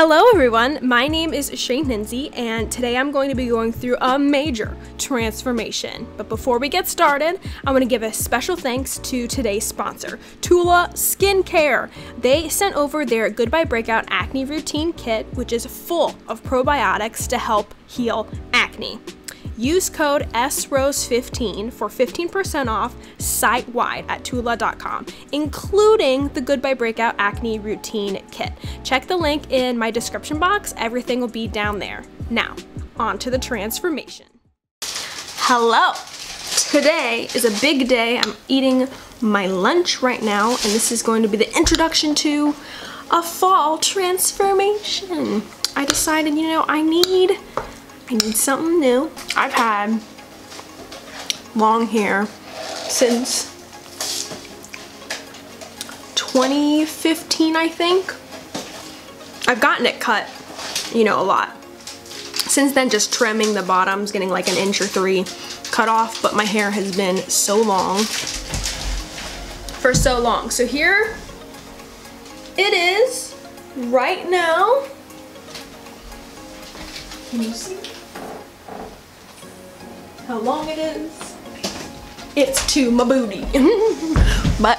Hello everyone, my name is Shweihninzy and today I'm going to be going through a major transformation. But before we get started, I want to give a special thanks to today's sponsor, Tula Skincare. They sent over their Goodbye Breakout Acne Routine Kit, which is full of probiotics to help heal acne. Use code SROSE15 for 15% off site wide at Tula.com, including the Goodbye Breakout Acne Routine Kit. Check the link in my description box, everything will be down there. Now, on to the transformation. Hello! Today is a big day. I'm eating my lunch right now, and this is going to be the introduction to a fall transformation. I decided, you know, I need I need something new. I've had long hair since 2015, I think. I've gotten it cut, you know, a lot. Since then, just trimming the bottoms, getting like an inch or three cut off, but my hair has been so long for so long. So here it is right now. Can you see? How long it is. It's to my booty. but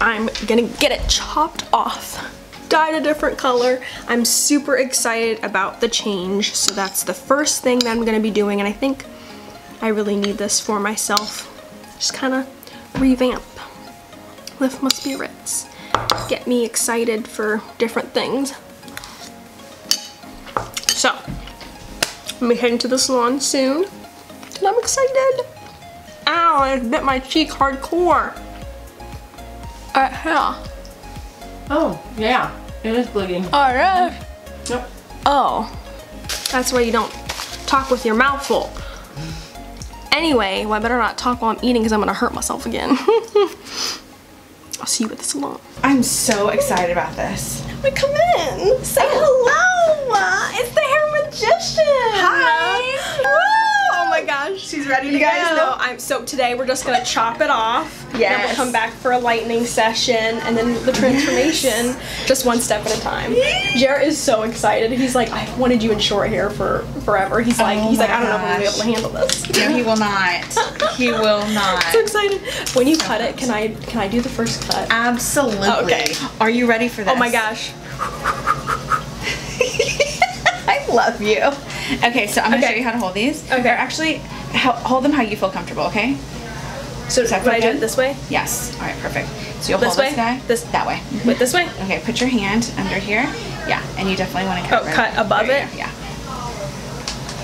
I'm gonna get it chopped off, dyed a different color. I'm super excited about the change. So that's the first thing that I'm gonna be doing. And I think I really need this for myself. Just kind of revamp, lift my spirits, get me excited for different things. So, I'm gonna head into the salon soon and I'm excited. Ow, I bit my cheek hardcore. Uh, yeah. Oh, yeah. It is bleeding. All right. yeah. Yep. Oh. That's why you don't talk with your mouth full. Anyway, well, I better not talk while I'm eating because I'm gonna hurt myself again. I'll see you at the salon. I'm so excited about this. We come in. Say hello. It's the hair magician. Hi my gosh. She's ready to you guys go. know I'm so today we're just gonna chop it off. Then we'll come back for a lightning session and then the transformation. Yes. Just one step at a time. Jared is so excited. He's like, I wanted you in short hair for forever. He's oh like, oh he's like, I don't know if I'm gonna be able to handle this. No, he will not. he will not. so excited. When you cut it, can I can I do the first cut? Absolutely. Oh, okay. Are you ready for this? Oh my gosh. I love you. Okay, so I'm gonna okay. show you how to hold these. Okay. Or actually, hold them how you feel comfortable, okay? So does that do it this way? Yes. All right, perfect. So you'll this hold way? this guy. This that way. Mm -hmm. Wait, this way. Okay, put your hand under here. Yeah, and you definitely want to cut. Oh, right cut above it. Yeah.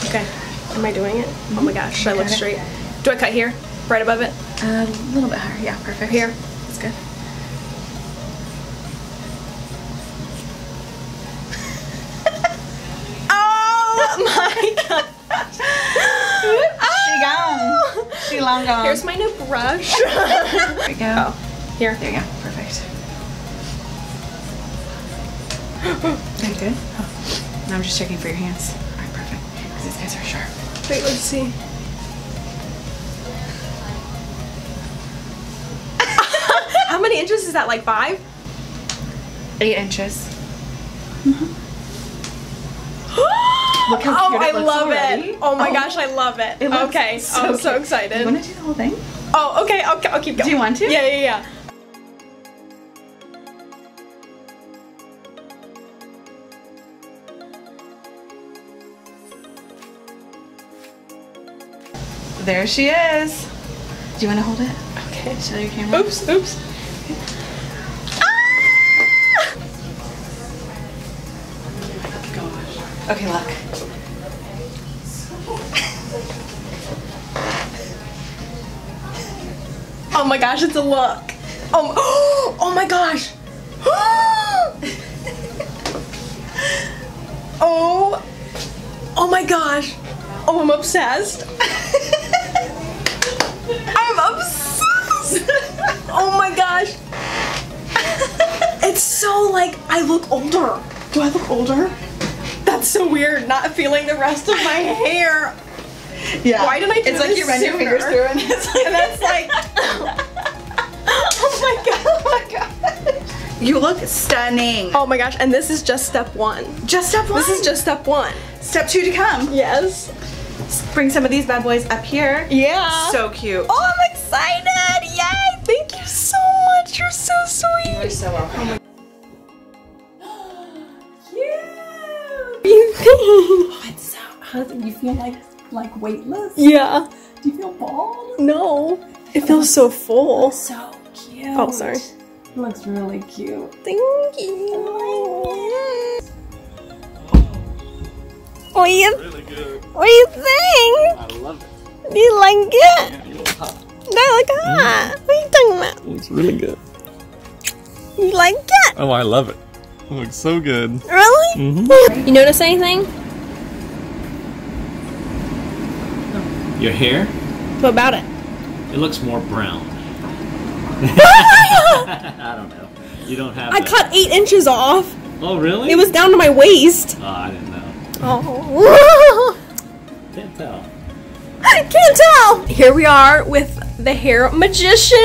Okay. Am I doing it? Mm -hmm. Oh my gosh, should I look straight? Do I cut here? Right above it? A little bit higher. Yeah, perfect. Here. That's good. She long gone. Here's my new brush. there we go. Oh, here. There you go. Perfect. Very good. Oh. Now I'm just checking for your hands. All right, perfect. Because these guys are sharp. Wait, let's see. How many inches is that? Like five? Eight inches. Mm -hmm. Look how oh, cute oh, it looks I love already. it. Oh my oh. gosh, I love it. it okay, so I'm cute. so excited. You want to do the whole thing? Oh, okay, okay, I'll keep going. Do you want to? Yeah, yeah, yeah. There she is. Do you want to hold it? Okay. Show your camera. Oops, oops. Okay, look. oh my gosh, it's a look. Oh, oh my gosh. oh, oh my gosh. Oh, I'm obsessed. I'm obsessed. oh my gosh. It's so like, I look older. Do I look older? That's so weird, not feeling the rest of my hair. Yeah. Why did I do It's like you run your fingers through and it's like, and that's like, oh my god, oh my god. You look stunning. Oh my gosh, and this is just step one. Just step one. This is just step one. step two to come. Yes. Bring some of these bad boys up here. Yeah. So cute. Oh, I'm excited! Yay! Thank you so much. You're so sweet. You're so welcome. You think? It's so. How do you feel like like weightless? Yeah. Do you feel bald? No. It feels so full. So cute. Oh, sorry. It looks really cute. Thank you. Oh what do you, Really good. what do you think? I love it. Do you like it? Yeah, you look hot. That look hot. What are you talking about? It's really good. You like it? Oh, I love it. It looks so good. Really? Mm-hmm. You notice anything? Your hair? What about it? It looks more brown. I don't know. You don't have. I that- cut eight inches off. Oh really? It was down to my waist. Oh, I didn't know. Oh. Can't tell. I can't tell. Here we are with the hair magician.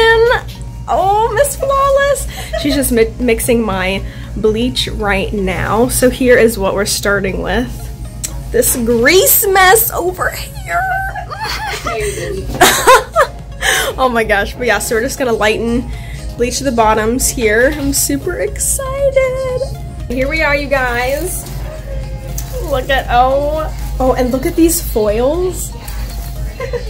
Oh, Miss Flawless. She's just mi- mixing my bleach right now. So here is what we're starting with. This grease mess over here. oh my gosh. But yeah, so we're just gonna lighten bleach the bottoms here. I'm super excited. Here we are, you guys. Look at oh oh, and look at these foils.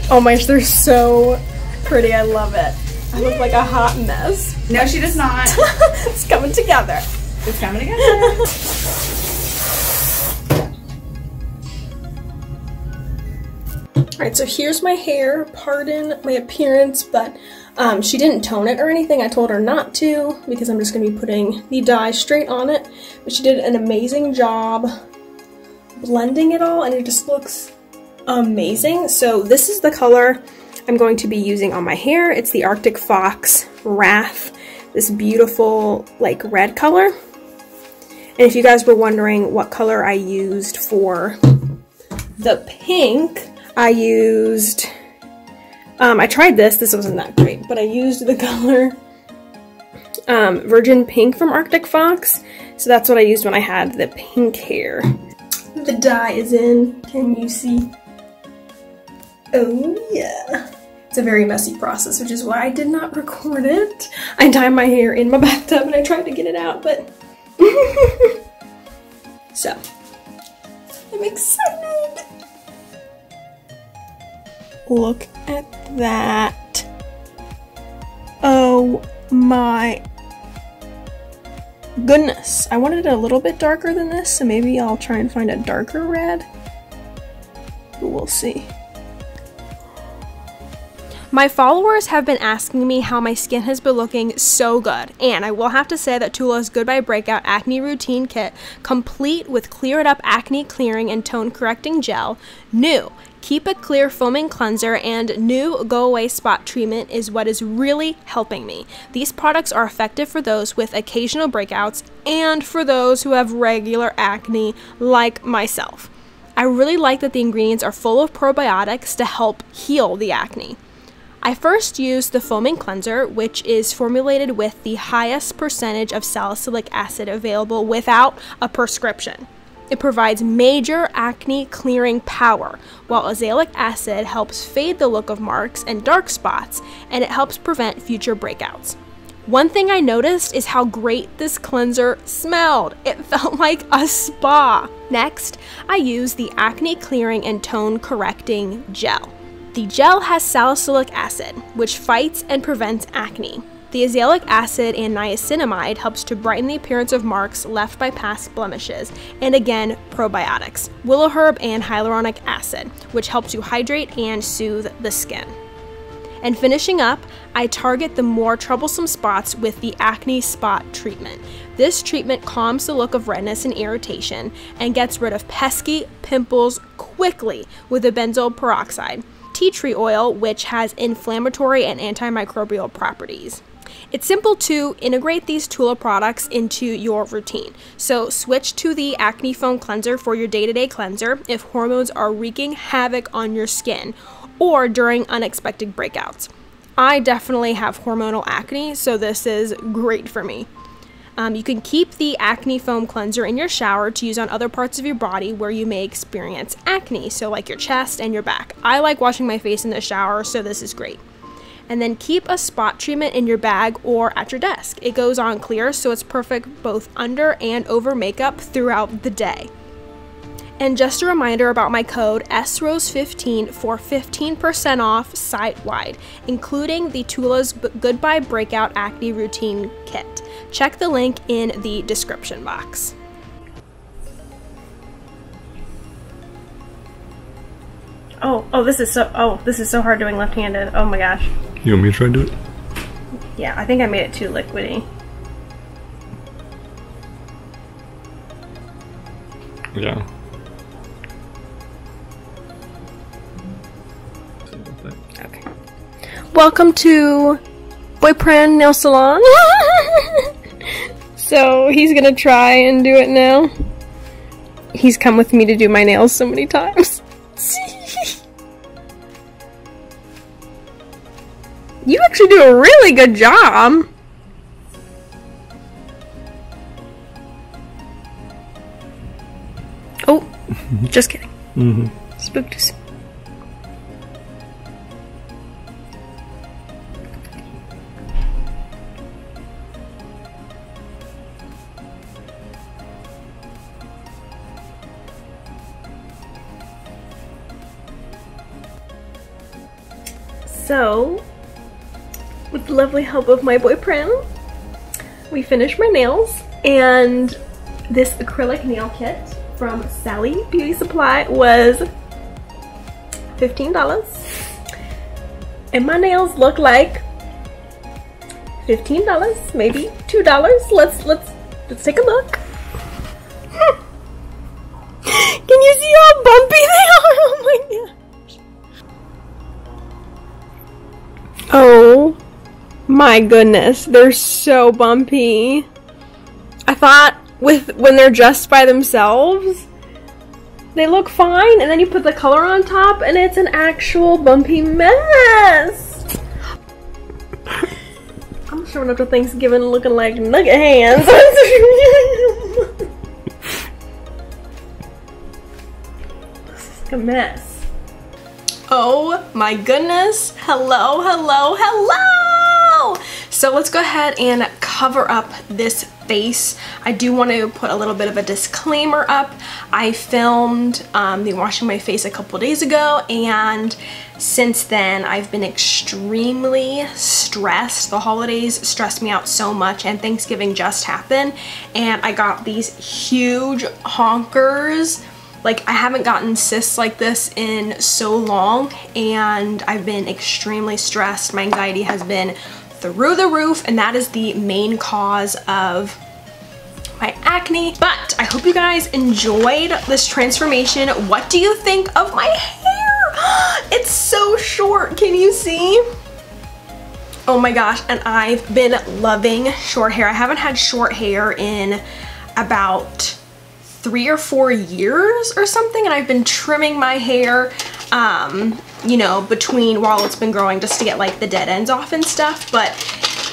Oh my gosh, they're so pretty. I love it. I look like a hot mess. No, she does not. it's coming together. It's coming together. Alright, so here's my hair. Pardon my appearance, but um, she didn't tone it or anything. I told her not to because I'm just going to be putting the dye straight on it. But she did an amazing job blending it all and it just looks amazing. So this is the color I'm going to be using on my hair. It's the Arctic Fox Wrath. This beautiful like red color. And if you guys were wondering what color I used for the pink, I used, um, I tried this, this wasn't that great, but I used the color um, Virgin Pink from Arctic Fox. So that's what I used when I had the pink hair. The dye is in, can you see? Oh yeah. It's a very messy process, which is why I did not record it. I dyed my hair in my bathtub and I tried to get it out, but... so, I'm excited. Look at that. Oh my goodness. I wanted it a little bit darker than this, so maybe I'll try and find a darker red. But we'll see. My followers have been asking me how my skin has been looking so good, and I will have to say that Tula's Goodbye Breakout Acne Routine Kit, complete with Clear It Up Acne Clearing and Tone Correcting Gel, new Keep It Clear Foaming Cleanser, and new Go Away Spot Treatment is what is really helping me. These products are effective for those with occasional breakouts and for those who have regular acne like myself. I really like that the ingredients are full of probiotics to help heal the acne. I first used the foaming cleanser, which is formulated with the highest percentage of salicylic acid available without a prescription. It provides major acne clearing power, while azelaic acid helps fade the look of marks and dark spots, and it helps prevent future breakouts. One thing I noticed is how great this cleanser smelled. It felt like a spa. Next, I used the acne clearing and tone correcting gel. The gel has salicylic acid, which fights and prevents acne. The azelaic acid and niacinamide helps to brighten the appearance of marks left by past blemishes, and again, probiotics, willow herb and hyaluronic acid, which help to hydrate and soothe the skin. And finishing up, I target the more troublesome spots with the acne spot treatment. This treatment calms the look of redness and irritation and gets rid of pesky pimples quickly with the benzoyl peroxide, tea tree oil, which has inflammatory and antimicrobial properties. It's simple to integrate these Tula products into your routine. So switch to the Acne Foam Cleanser for your day to day cleanser if hormones are wreaking havoc on your skin or during unexpected breakouts. I definitely have hormonal acne, so this is great for me. Um, you can keep the acne foam cleanser in your shower to use on other parts of your body where you may experience acne, so like your chest and your back. I like washing my face in the shower, so this is great. And then keep a spot treatment in your bag or at your desk. It goes on clear, so it's perfect both under and over makeup throughout the day. And just a reminder about my code SROSE15 for 15% off site wide, including the Tula's Goodbye Breakout Acne Routine Kit. Check the link in the description box. Oh, oh, this is so, oh, this is so hard doing left-handed. Oh my gosh. You want me to try to do it? Yeah, I think I made it too liquidy. Yeah. Okay. Welcome to Boyfriend Nail Salon. so he's gonna try and do it now. He's come with me to do my nails so many times. you actually do a really good job. Oh, just kidding. Mm-hmm. Spooked us. So, with the lovely help of my boyfriend, we finished my nails and this acrylic nail kit from Sally Beauty Supply was $15. And my nails look like $15, maybe $2. Let's let's let's take a look. Oh my goodness, they're so bumpy. I thought with when they're just by themselves, they look fine, and then you put the color on top, and it's an actual bumpy mess. I'm showing up to Thanksgiving looking like nugget hands. this is like a mess. Oh my goodness. Hello, hello, hello! So let's go ahead and cover up this face. I do want to put a little bit of a disclaimer up. I filmed um, the washing my face a couple days ago and since then I've been extremely stressed. The holidays stressed me out so much and Thanksgiving just happened and I got these huge honkers like I haven't gotten cysts like this in so long and I've been extremely stressed. My anxiety has been through the roof and that is the main cause of my acne. But I hope you guys enjoyed this transformation. What do you think of my hair? It's so short, can you see? Oh my gosh, and I've been loving short hair. I haven't had short hair in about three or four years or something and I've been trimming my hair um, you know between while it's been growing just to get like the dead ends off and stuff. But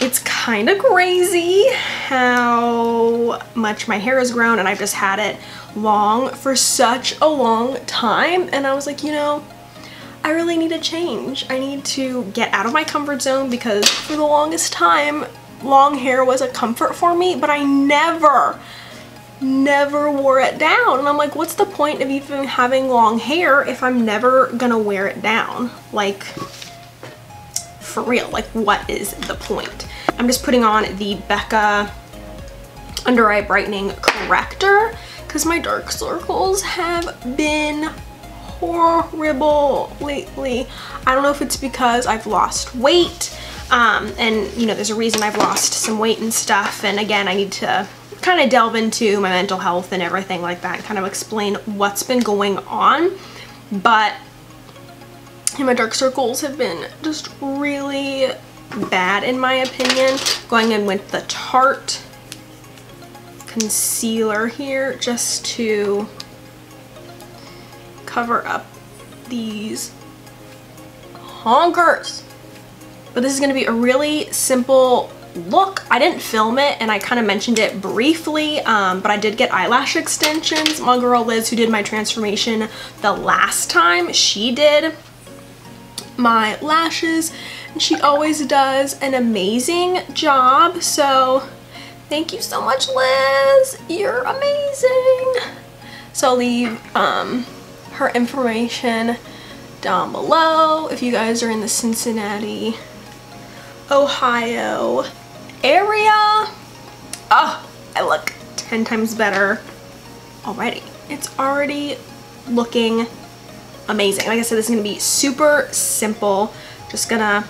it's kind of crazy how much my hair has grown and I've just had it long for such a long time. And I was like you know I really need a change. I need to get out of my comfort zone because for the longest time long hair was a comfort for me but I never never wore it down. And I'm like, what's the point of even having long hair if I'm never gonna wear it down? Like, for real, like what is the point? I'm just putting on the Becca Under Eye Brightening Corrector because my dark circles have been horrible lately. I don't know if it's because I've lost weight um, and you know there's a reason I've lost some weight and stuff and again I need to kind of delve into my mental health and everything like that kind of explain what's been going on but my dark circles have been just really bad in my opinion. Going in with the Tarte concealer here just to cover up these honkers. But this is going to be a really simple look. I didn't film it and I kind of mentioned it briefly, um, but I did get eyelash extensions. My girl Liz, who did my transformation the last time, she did my lashes and she always does an amazing job. So thank you so much, Liz. You're amazing. So I'll leave um, her information down below if you guys are in the Cincinnati, Ohio area. Oh, I look 10 times better already. It's already looking amazing. Like I said, this is gonna be super simple. Just gonna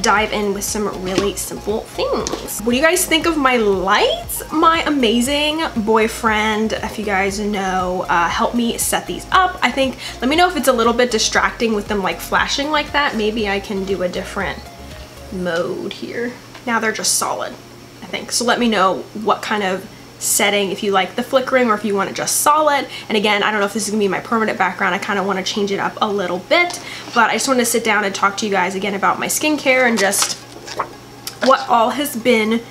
dive in with some really simple things. What do you guys think of my lights? My amazing boyfriend, if you guys know, uh, helped me set these up. I think, let me know if it's a little bit distracting with them like flashing like that. Maybe I can do a different mode here. Now they're just solid, I think. So let me know what kind of setting if you like the flickering or if you want it just solid. And again I don't know if this is gonna be my permanent background I kind of want to change it up a little bit. But I just want to sit down and talk to you guys again about my skincare and just what all has been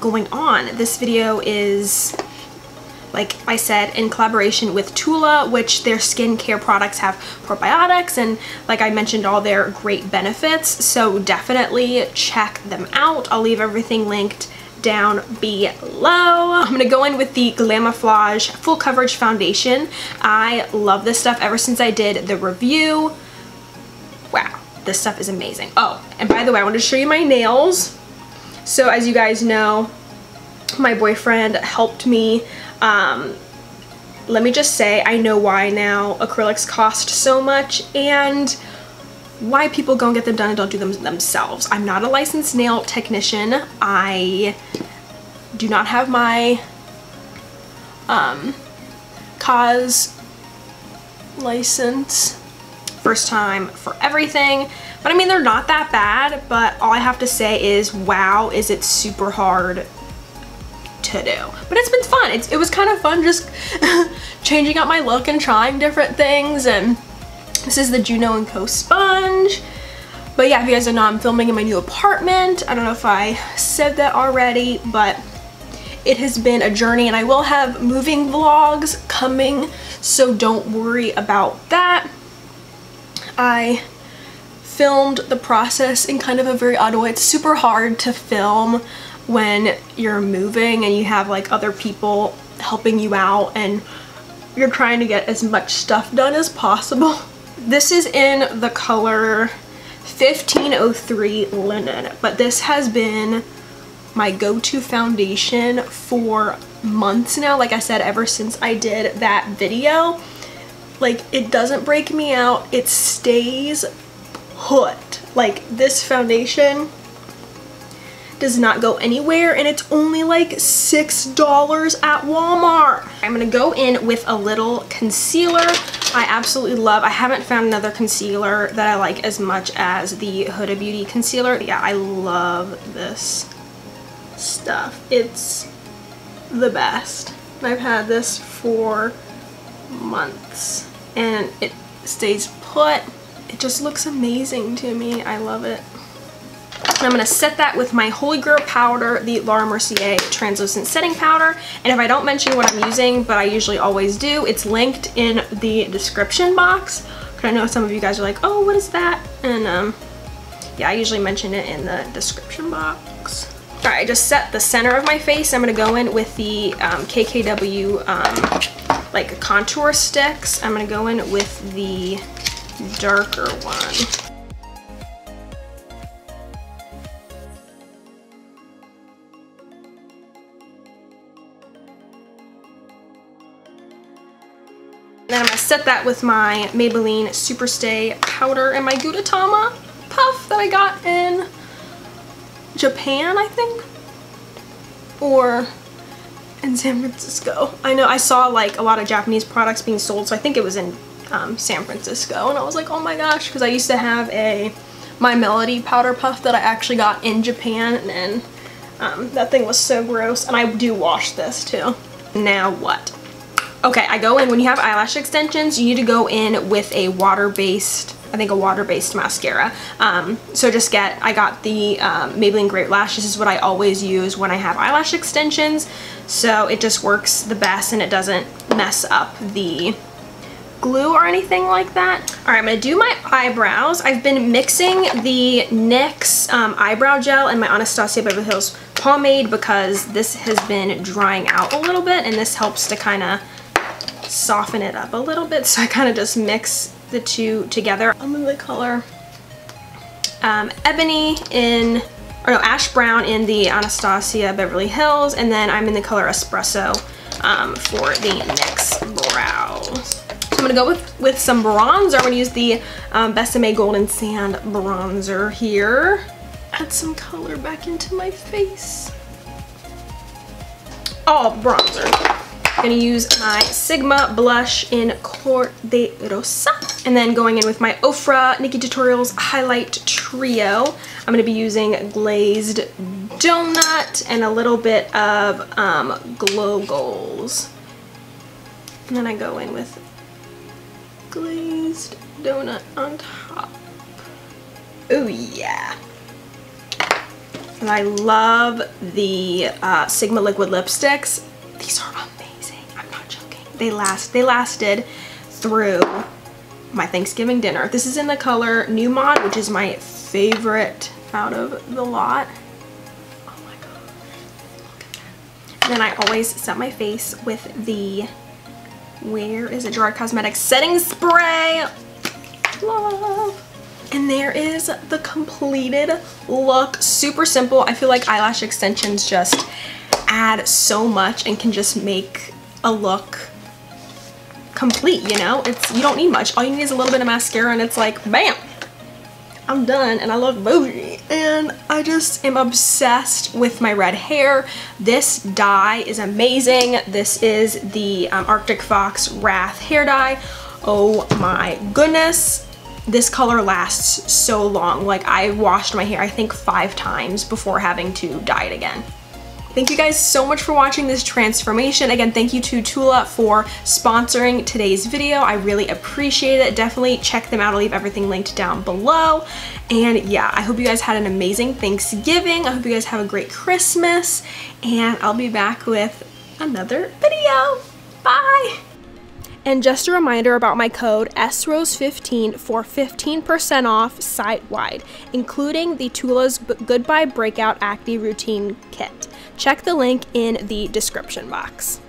going on. This video is like I said, in collaboration with Tula, which their skincare products have probiotics and like I mentioned, all their great benefits. So definitely check them out. I'll leave everything linked down below. I'm gonna go in with the Glamouflage Full Coverage Foundation. I love this stuff ever since I did the review. Wow, this stuff is amazing. Oh, and by the way, I wanted to show you my nails. So as you guys know, my boyfriend helped me um, let me just say I know why now acrylics cost so much and why people go and get them done and don't do them themselves. I'm not a licensed nail technician. I do not have my um, cause license first time for everything but I mean they're not that bad but all I have to say is wow is it super hard to do but it's been fun it's, it was kind of fun just changing up my look and trying different things and this is the Juno & Co sponge. But yeah, if you guys don't know, I'm filming in my new apartment. I don't know if I said that already, but it has been a journey and I will have moving vlogs coming, so don't worry about that. I filmed the process in kind of a very odd way. It's super hard to film when you're moving and you have like other people helping you out and you're trying to get as much stuff done as possible. This is in the color 1503 Linen, but this has been my go-to foundation for months now. Like I said, ever since I did that video. Like, it doesn't break me out. It stays put. Like, this foundation does not go anywhere and it's only like $6 at Walmart. I'm gonna go in with a little concealer. I absolutely love, I haven't found another concealer that I like as much as the Huda Beauty concealer. Yeah, I love this stuff. It's the best. I've had this for months and it stays put. It just looks amazing to me. I love it. And I'm going to set that with my Holy Grail powder, the Laura Mercier Translucent Setting Powder. And if I don't mention what I'm using, but I usually always do, it's linked in the description box. But I know some of you guys are like, oh, what is that? And um, yeah, I usually mention it in the description box. All right, I just set the center of my face. I'm gonna go in with the um, KKW um, like contour sticks. I'm gonna go in with the darker one. Then I'm going to set that with my Maybelline Superstay powder and my Gudetama puff that I got in Japan, I think? Or in San Francisco. I know I saw like a lot of Japanese products being sold, so I think it was in um, San Francisco. And I was like, oh my gosh, because I used to have a My Melody powder puff that I actually got in Japan, and um, that thing was so gross. And I do wash this too. Now what? Okay, I go in, when you have eyelash extensions, you need to go in with a water-based I think a water-based mascara. Um, so just get, I got the um, Maybelline Great Lash. This is what I always use when I have eyelash extensions. So it just works the best and it doesn't mess up the glue or anything like that. All right, I'm gonna do my eyebrows. I've been mixing the NYX um, eyebrow gel and my Anastasia Beverly Hills pomade because this has been drying out a little bit and this helps to kind of soften it up a little bit. So I kind of just mix the two together. I'm in the color um, Ebony in, or no, Ash Brown in the Anastasia Beverly Hills, and then I'm in the color Espresso um, for the NYX brows. So I'm gonna go with, with some bronzer. I'm gonna use the um, Besame Golden Sand bronzer here. Add some color back into my face. Oh, bronzer. Gonna use my Sigma blush in Cor de Rosa. And then going in with my Ofra Nikkie Tutorials Highlight Trio. I'm gonna be using Glazed Donut and a little bit of um, Glow Goals. And then I go in with Glazed Donut on top. Oh yeah. And I love the uh, Sigma Liquid Lipsticks. These are They last. They lasted through my Thanksgiving dinner. This is in the color New Mod, which is my favorite out of the lot. Oh my that. Then I always set my face with the, where is it? Gerard Cosmetics setting spray. Love. And there is the completed look. Super simple. I feel like eyelash extensions just add so much and can just make a look complete, you know? It's You don't need much. All you need is a little bit of mascara and it's like, bam! I'm done and I love bougie and I just am obsessed with my red hair. This dye is amazing. This is the um, Arctic Fox Wrath hair dye. Oh my goodness this color lasts so long. Like I washed my hair I think five times before having to dye it again. Thank you guys so much for watching this transformation. Again, thank you to Tula for sponsoring today's video. I really appreciate it. Definitely check them out. I'll leave everything linked down below. And yeah, I hope you guys had an amazing Thanksgiving. I hope you guys have a great Christmas. And I'll be back with another video. Bye! And just a reminder about my code SROSE15 for 15% off site-wide, including the Tula's Goodbye Breakout Acne Routine Kit. Check the link in the description box.